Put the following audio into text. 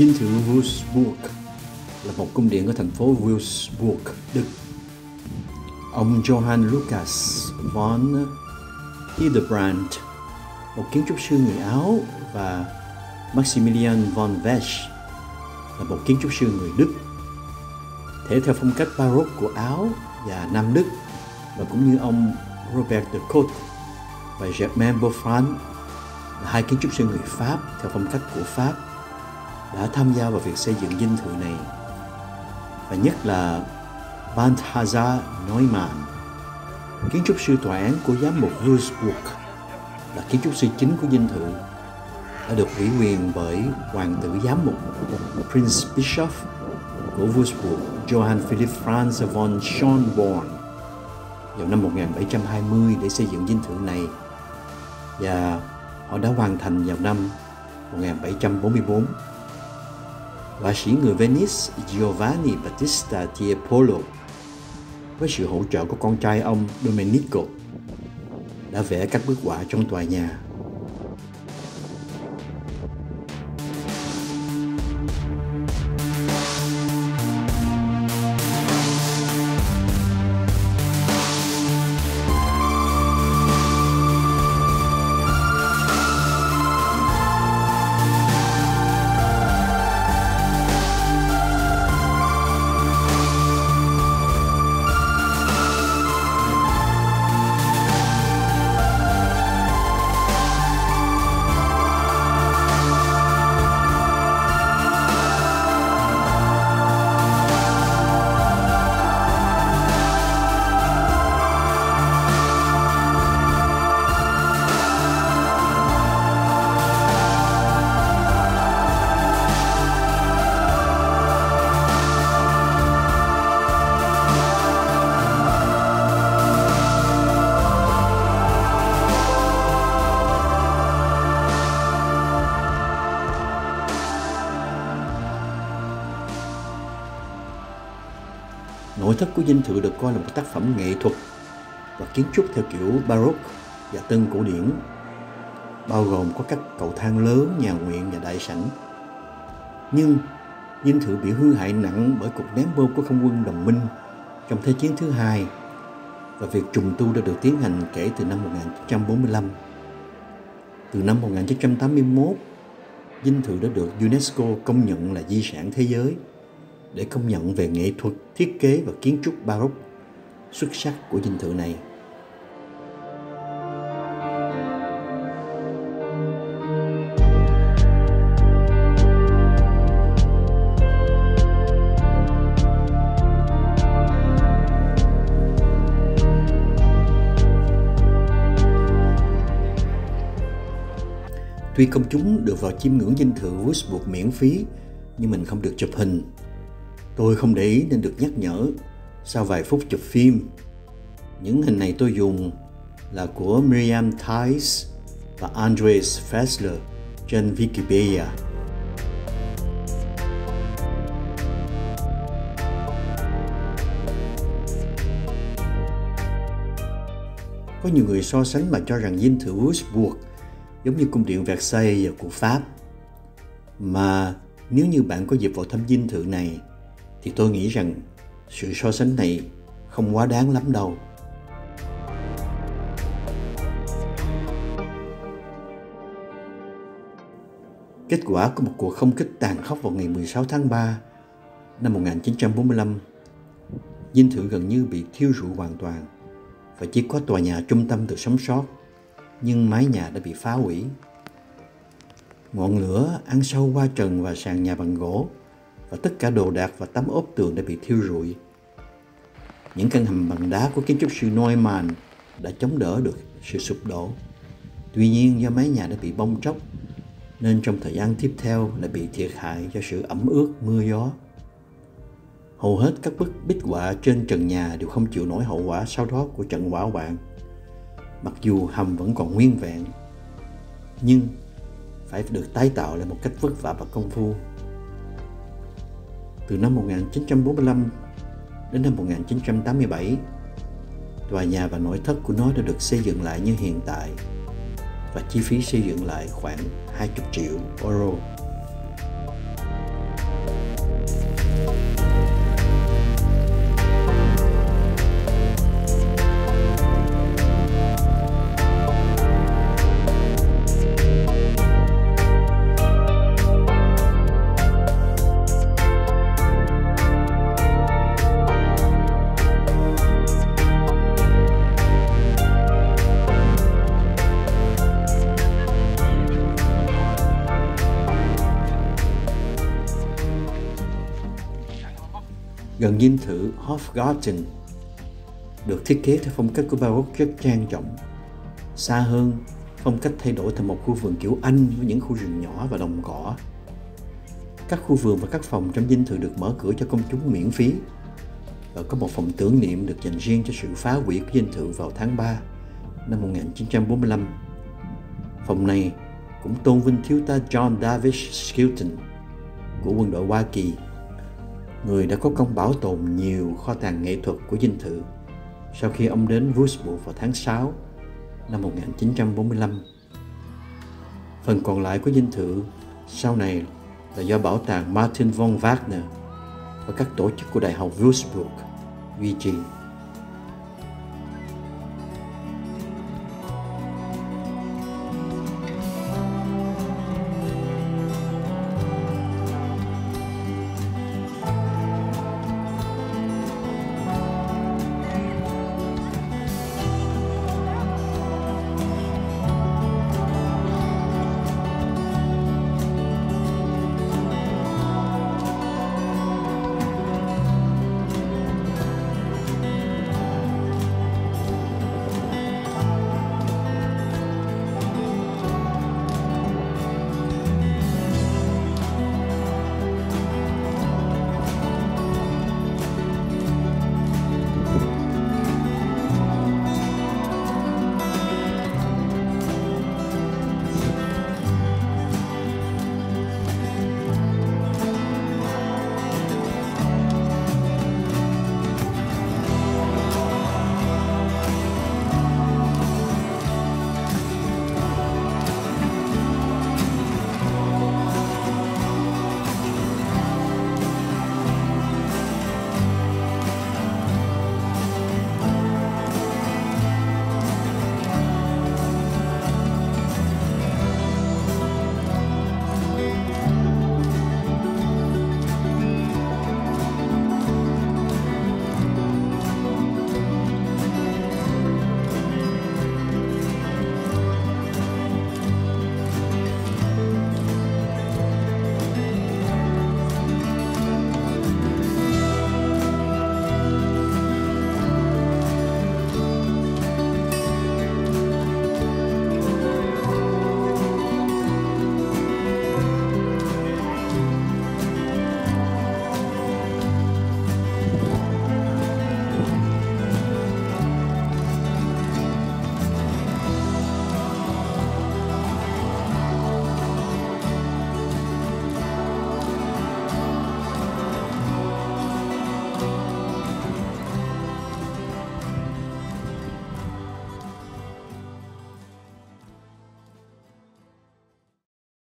Dinh thự Würzburg là một cung điện ở thành phố Würzburg, Đức. Ông Johann Lucas von Hildebrandt, một kiến trúc sư người Áo và Maximilian von Wesch là một kiến trúc sư người Đức. Thể theo phong cách Baroque của Áo và Nam Đức và cũng như ông Robert de Cotte và Germain Boffrand là hai kiến trúc sư người Pháp theo phong cách của Pháp đã tham gia vào việc xây dựng dinh thự này. Và nhất là Balthazar Neumann, kiến trúc sư tòa án của giám mục Würzburg, là kiến trúc sư chính của dinh thự, đã được ủy quyền bởi hoàng tử giám mục Prince Bischof của Würzburg Johann Philipp Franz von Schönborn vào năm 1720 để xây dựng dinh thự này. Và họ đã hoàn thành vào năm 1744 họa sĩ người Venice, Giovanni Battista Tiepolo. Với sự hỗ trợ của con trai ông Domenico đã vẽ các bức họa trong tòa nhà. Thất của dinh thự được coi là một tác phẩm nghệ thuật và kiến trúc theo kiểu Baroque và tân cổ điển, bao gồm có các cầu thang lớn, nhà nguyện và đại sảnh. Nhưng dinh thự bị hư hại nặng bởi cuộc ném bom của không quân đồng minh trong Thế chiến thứ hai và việc trùng tu đã được tiến hành kể từ năm 1945. Từ năm 1981, dinh thự đã được UNESCO công nhận là di sản thế giới để công nhận về nghệ thuật, thiết kế và kiến trúc Baroque xuất sắc của dinh thự này. Tuy công chúng được vào chiêm ngưỡng dinh thự Wurzburg miễn phí, nhưng mình không được chụp hình Tôi không để ý nên được nhắc nhở sau vài phút chụp phim. Những hình này tôi dùng là của Miriam Thais và Andres Fessler trên Wikipedia. Có nhiều người so sánh mà cho rằng dinh thự Wurzburg giống như cung điện Versailles của Pháp. Mà nếu như bạn có dịp vào thăm dinh thự này thì tôi nghĩ rằng sự so sánh này không quá đáng lắm đâu Kết quả của một cuộc không kích tàn khốc vào ngày 16 tháng 3 năm 1945, dinh thự gần như bị thiêu rụi hoàn toàn và chỉ có tòa nhà trung tâm được sống sót, nhưng mái nhà đã bị phá hủy. Ngọn lửa ăn sâu qua trần và sàn nhà bằng gỗ và tất cả đồ đạc và tấm ốp tường đã bị thiêu rụi. Những căn hầm bằng đá của kiến trúc sư Neumann đã chống đỡ được sự sụp đổ. Tuy nhiên do mái nhà đã bị bong tróc nên trong thời gian tiếp theo lại bị thiệt hại do sự ẩm ướt mưa gió. Hầu hết các bức bích họa trên trần nhà đều không chịu nổi hậu quả sau đó của trận hỏa hoạn. Mặc dù hầm vẫn còn nguyên vẹn, nhưng phải được tái tạo lại một cách vất vả và công phu từ năm 1945 đến năm 1987. Tòa nhà và nội thất của nó đã được xây dựng lại như hiện tại, và chi phí xây dựng lại khoảng 20 triệu euro. Gần dinh thự Hofgarten được thiết kế theo phong cách của Baroque rất trang trọng. Xa hơn, phong cách thay đổi thành một khu vườn kiểu Anh với những khu rừng nhỏ và đồng cỏ. Các khu vườn và các phòng trong dinh thự được mở cửa cho công chúng miễn phí và có một phòng tưởng niệm được dành riêng cho sự phá hủy của dinh thự vào tháng 3 năm 1945. Phòng này cũng tôn vinh thiếu tá John Davis Skilton của quân đội Hoa Kỳ, người đã có công bảo tồn nhiều kho tàng nghệ thuật của dinh thự sau khi ông đến Würzburg vào tháng 6 năm 1945. Phần còn lại của dinh thự sau này là do bảo tàng Martin von Wagner và các tổ chức của Đại học Würzburg duy trì.